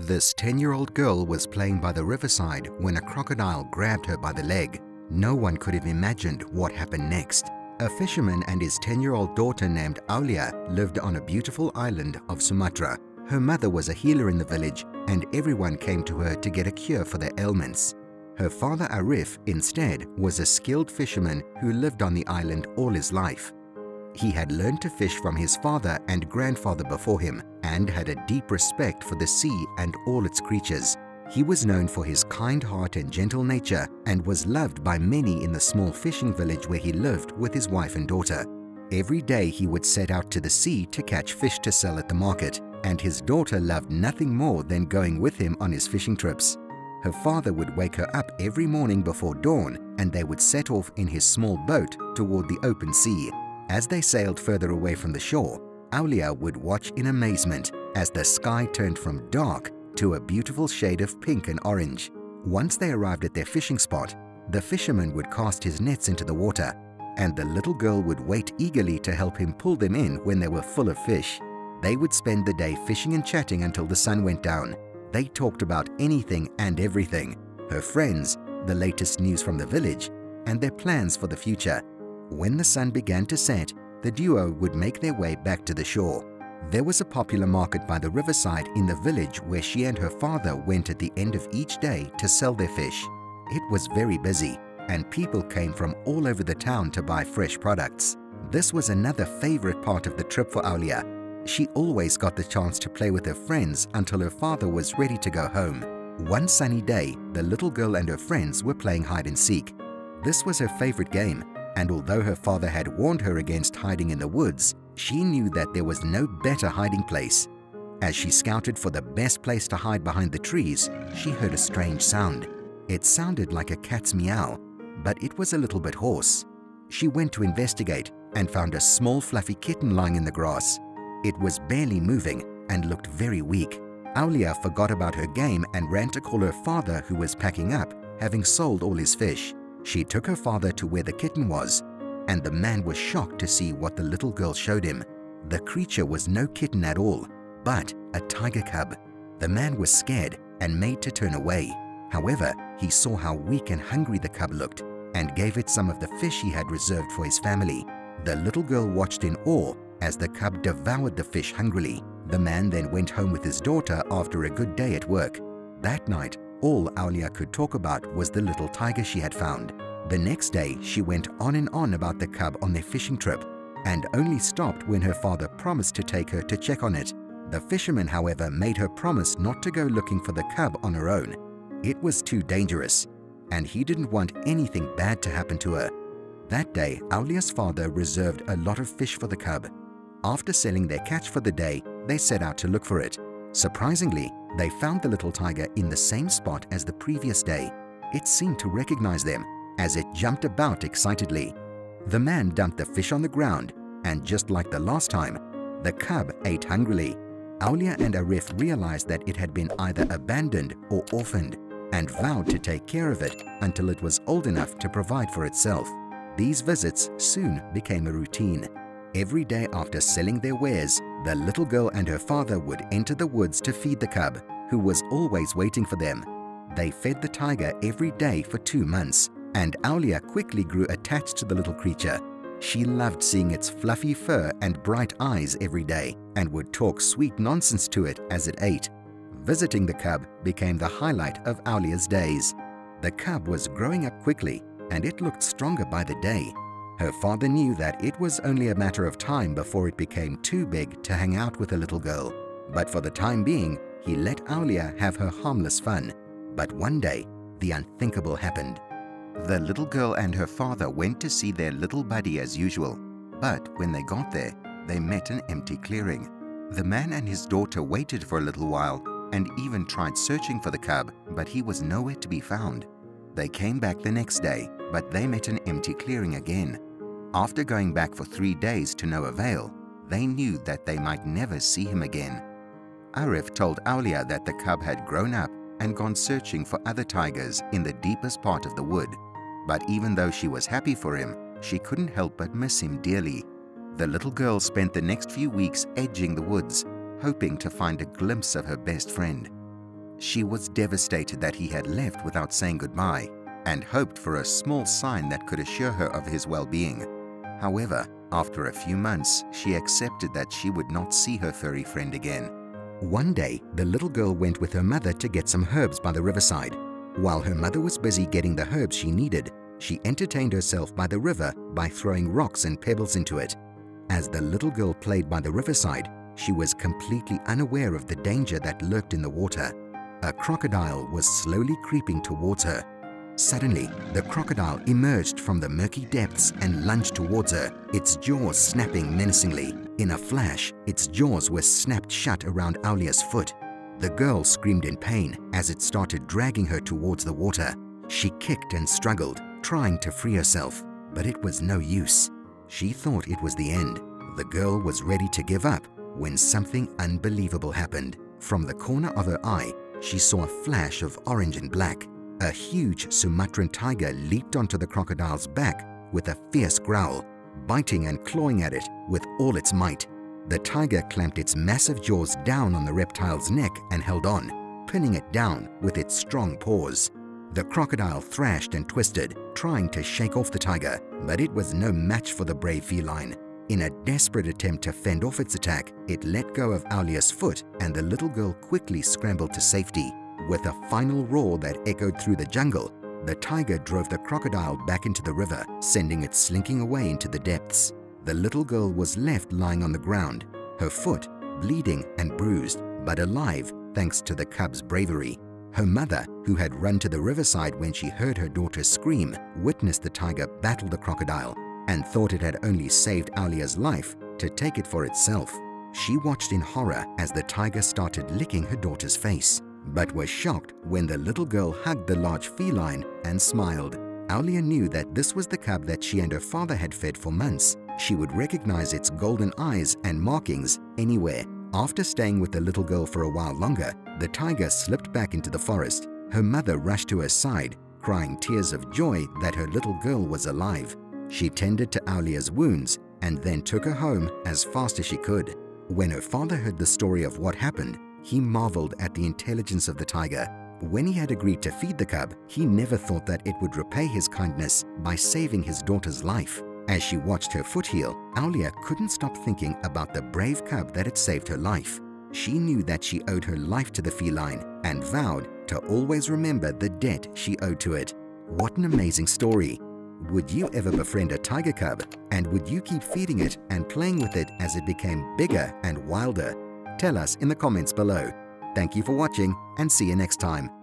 This 10-year-old girl was playing by the riverside when a crocodile grabbed her by the leg. No one could have imagined what happened next. A fisherman and his 10-year-old daughter named Aulia lived on a beautiful island of Sumatra. Her mother was a healer in the village and everyone came to her to get a cure for their ailments. Her father Arif, instead, was a skilled fisherman who lived on the island all his life. He had learned to fish from his father and grandfather before him and had a deep respect for the sea and all its creatures. He was known for his kind heart and gentle nature and was loved by many in the small fishing village where he lived with his wife and daughter. Every day he would set out to the sea to catch fish to sell at the market, and his daughter loved nothing more than going with him on his fishing trips. Her father would wake her up every morning before dawn and they would set off in his small boat toward the open sea. As they sailed further away from the shore, Aulia would watch in amazement as the sky turned from dark to a beautiful shade of pink and orange. Once they arrived at their fishing spot, the fisherman would cast his nets into the water and the little girl would wait eagerly to help him pull them in when they were full of fish. They would spend the day fishing and chatting until the sun went down. They talked about anything and everything, her friends, the latest news from the village, and their plans for the future. When the sun began to set, the duo would make their way back to the shore. There was a popular market by the riverside in the village where she and her father went at the end of each day to sell their fish. It was very busy and people came from all over the town to buy fresh products. This was another favorite part of the trip for Aulia. She always got the chance to play with her friends until her father was ready to go home. One sunny day, the little girl and her friends were playing hide and seek. This was her favorite game, and although her father had warned her against hiding in the woods, she knew that there was no better hiding place. As she scouted for the best place to hide behind the trees, she heard a strange sound. It sounded like a cat's meow, but it was a little bit hoarse. She went to investigate and found a small fluffy kitten lying in the grass. It was barely moving and looked very weak. Aulia forgot about her game and ran to call her father who was packing up, having sold all his fish. She took her father to where the kitten was, and the man was shocked to see what the little girl showed him. The creature was no kitten at all, but a tiger cub. The man was scared and made to turn away. However, he saw how weak and hungry the cub looked and gave it some of the fish he had reserved for his family. The little girl watched in awe as the cub devoured the fish hungrily. The man then went home with his daughter after a good day at work. That night, all Aulia could talk about was the little tiger she had found. The next day, she went on and on about the cub on their fishing trip and only stopped when her father promised to take her to check on it. The fisherman, however, made her promise not to go looking for the cub on her own. It was too dangerous, and he didn't want anything bad to happen to her. That day, Aulia's father reserved a lot of fish for the cub. After selling their catch for the day, they set out to look for it. Surprisingly, they found the little tiger in the same spot as the previous day. It seemed to recognize them as it jumped about excitedly. The man dumped the fish on the ground, and just like the last time, the cub ate hungrily. Aulia and Arif realized that it had been either abandoned or orphaned and vowed to take care of it until it was old enough to provide for itself. These visits soon became a routine. Every day after selling their wares, the little girl and her father would enter the woods to feed the cub, who was always waiting for them. They fed the tiger every day for two months, and Aulia quickly grew attached to the little creature. She loved seeing its fluffy fur and bright eyes every day and would talk sweet nonsense to it as it ate. Visiting the cub became the highlight of Aulia's days. The cub was growing up quickly and it looked stronger by the day. Her father knew that it was only a matter of time before it became too big to hang out with a little girl. But for the time being, he let Aulia have her harmless fun. But one day, the unthinkable happened. The little girl and her father went to see their little buddy as usual. But when they got there, they met an empty clearing. The man and his daughter waited for a little while and even tried searching for the cub, but he was nowhere to be found. They came back the next day, but they met an empty clearing again. After going back for three days to no avail, they knew that they might never see him again. Arif told Aulia that the cub had grown up and gone searching for other tigers in the deepest part of the wood. But even though she was happy for him, she couldn't help but miss him dearly. The little girl spent the next few weeks edging the woods, hoping to find a glimpse of her best friend. She was devastated that he had left without saying goodbye and hoped for a small sign that could assure her of his well-being. However, after a few months, she accepted that she would not see her furry friend again. One day, the little girl went with her mother to get some herbs by the riverside. While her mother was busy getting the herbs she needed, she entertained herself by the river by throwing rocks and pebbles into it. As the little girl played by the riverside, she was completely unaware of the danger that lurked in the water. A crocodile was slowly creeping towards her. Suddenly, the crocodile emerged from the murky depths and lunged towards her, its jaws snapping menacingly. In a flash, its jaws were snapped shut around Aulia's foot. The girl screamed in pain as it started dragging her towards the water. She kicked and struggled, trying to free herself, but it was no use. She thought it was the end. The girl was ready to give up when something unbelievable happened. From the corner of her eye, she saw a flash of orange and black. A huge Sumatran tiger leaped onto the crocodile's back with a fierce growl, biting and clawing at it with all its might. The tiger clamped its massive jaws down on the reptile's neck and held on, pinning it down with its strong paws. The crocodile thrashed and twisted, trying to shake off the tiger, but it was no match for the brave feline. In a desperate attempt to fend off its attack, it let go of Aulia's foot and the little girl quickly scrambled to safety. With a final roar that echoed through the jungle, the tiger drove the crocodile back into the river, sending it slinking away into the depths. The little girl was left lying on the ground, her foot bleeding and bruised, but alive thanks to the cub's bravery. Her mother, who had run to the riverside when she heard her daughter scream, witnessed the tiger battle the crocodile and thought it had only saved Aulia's life to take it for itself. She watched in horror as the tiger started licking her daughter's face, but was shocked when the little girl hugged the large feline and smiled. Aulia knew that this was the cub that she and her father had fed for months. She would recognize its golden eyes and markings anywhere. After staying with the little girl for a while longer, the tiger slipped back into the forest. Her mother rushed to her side, crying tears of joy that her little girl was alive. She tended to Aulia's wounds and then took her home as fast as she could. When her father heard the story of what happened, he marveled at the intelligence of the tiger. When he had agreed to feed the cub, he never thought that it would repay his kindness by saving his daughter's life. As she watched her foot heal, Aulia couldn't stop thinking about the brave cub that had saved her life. She knew that she owed her life to the feline and vowed to always remember the debt she owed to it. What an amazing story! Would you ever befriend a tiger cub? And would you keep feeding it and playing with it as it became bigger and wilder? Tell us in the comments below. Thank you for watching and see you next time.